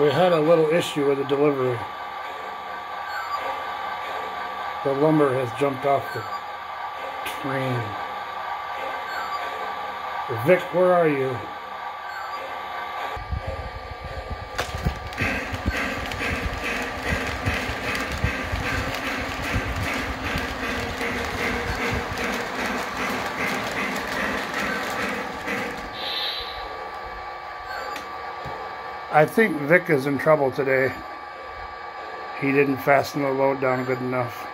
We had a little issue with the delivery. The lumber has jumped off the train. Vic, where are you? I think Vic is in trouble today. He didn't fasten the load down good enough.